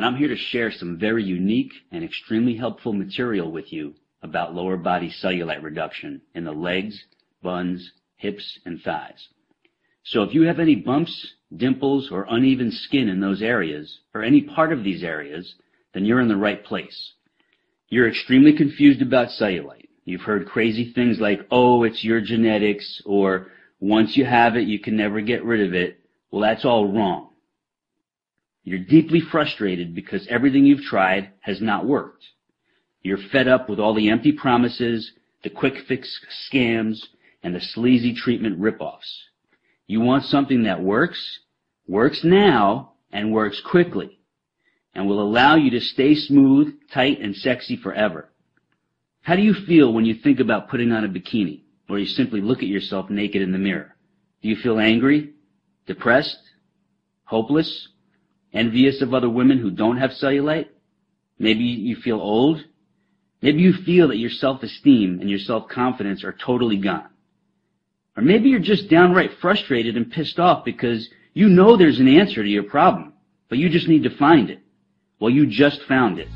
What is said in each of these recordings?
and I'm here to share some very unique and extremely helpful material with you about lower body cellulite reduction in the legs, buns, hips, and thighs. So if you have any bumps, dimples, or uneven skin in those areas, or any part of these areas, then you're in the right place. You're extremely confused about cellulite. You've heard crazy things like, oh, it's your genetics, or once you have it, you can never get rid of it. Well, that's all wrong. You're deeply frustrated because everything you've tried has not worked. You're fed up with all the empty promises, the quick fix scams, and the sleazy treatment ripoffs. You want something that works, works now, and works quickly, and will allow you to stay smooth, tight, and sexy forever. How do you feel when you think about putting on a bikini, or you simply look at yourself naked in the mirror? Do you feel angry, depressed, hopeless, envious of other women who don't have cellulite? Maybe you feel old. Maybe you feel that your self-esteem and your self-confidence are totally gone. Or maybe you're just downright frustrated and pissed off because you know there's an answer to your problem, but you just need to find it. Well, you just found it.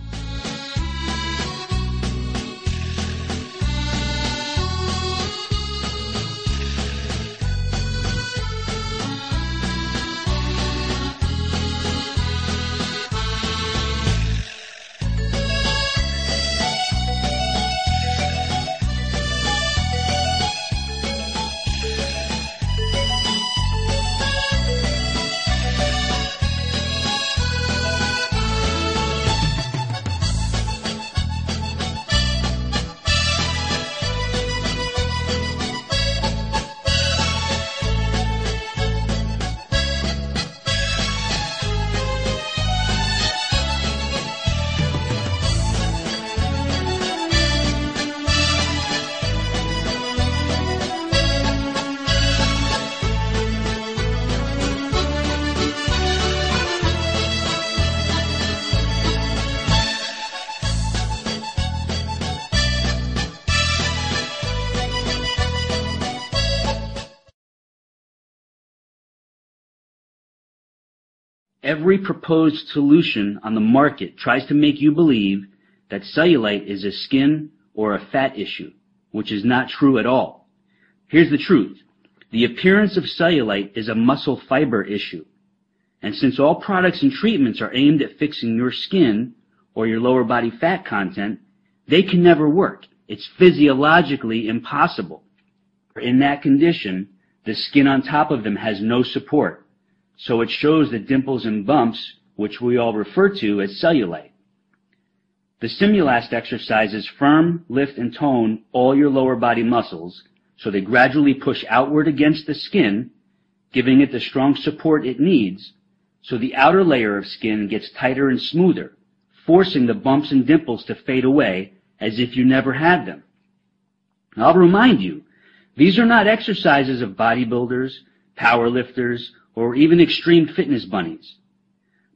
Every proposed solution on the market tries to make you believe that cellulite is a skin or a fat issue, which is not true at all. Here's the truth. The appearance of cellulite is a muscle fiber issue. And since all products and treatments are aimed at fixing your skin or your lower body fat content, they can never work. It's physiologically impossible. In that condition, the skin on top of them has no support so it shows the dimples and bumps, which we all refer to as cellulite. The Symulast exercises firm, lift, and tone all your lower body muscles so they gradually push outward against the skin, giving it the strong support it needs, so the outer layer of skin gets tighter and smoother, forcing the bumps and dimples to fade away as if you never had them. I'll remind you, these are not exercises of bodybuilders, powerlifters, or even extreme fitness bunnies.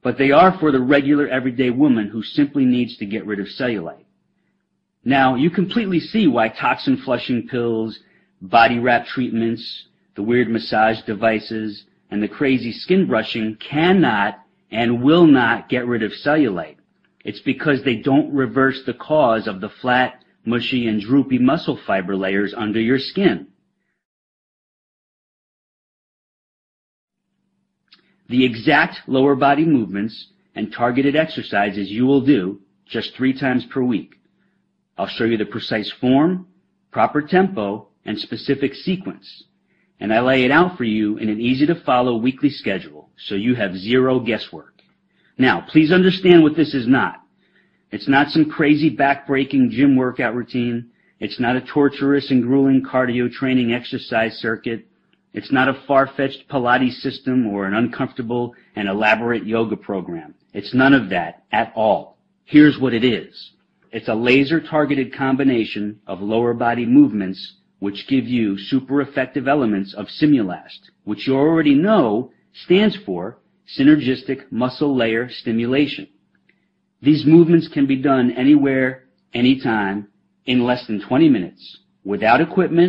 But they are for the regular everyday woman who simply needs to get rid of cellulite. Now, you completely see why toxin flushing pills, body wrap treatments, the weird massage devices, and the crazy skin brushing cannot and will not get rid of cellulite. It's because they don't reverse the cause of the flat, mushy, and droopy muscle fiber layers under your skin. The exact lower body movements and targeted exercises you will do just three times per week. I'll show you the precise form, proper tempo, and specific sequence. And I lay it out for you in an easy to follow weekly schedule so you have zero guesswork. Now, please understand what this is not. It's not some crazy back-breaking gym workout routine. It's not a torturous and grueling cardio training exercise circuit. It's not a far-fetched Pilates system or an uncomfortable and elaborate yoga program. It's none of that at all. Here's what it is. It's a laser-targeted combination of lower body movements which give you super effective elements of Symulast, which you already know stands for Synergistic Muscle Layer Stimulation. These movements can be done anywhere, anytime, in less than 20 minutes, without equipment